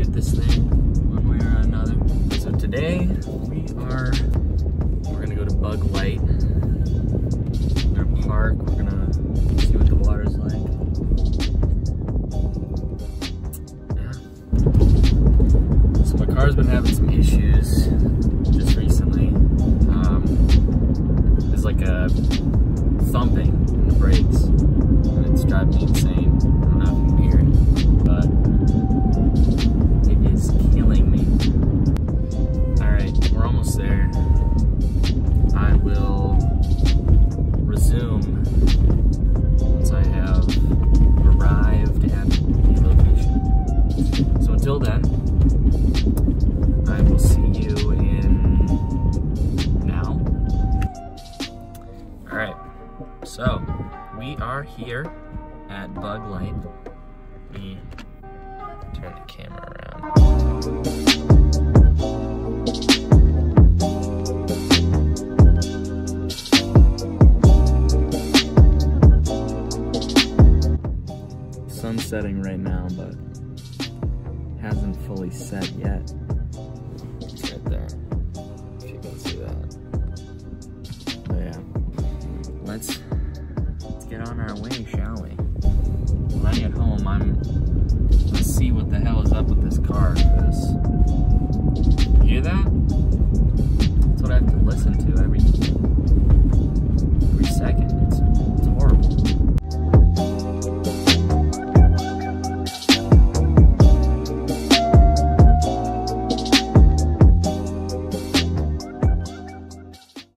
this thing one way or another. So today we are we're gonna go to Bug Light. We're gonna park, we're gonna see what the water's like. Yeah. So my car's been having some issues just recently. Um, there's like a thumping in the brakes and it's driving me insane. So we are here at Bug Light. Let me turn the camera around. Sun's setting right now, but hasn't fully set yet. It's right there, if you can see that. But yeah, let's let's get on our way, shall we? When I get home, I'm let's see what the hell is up with this car. Cause you hear that? That's what I have to listen to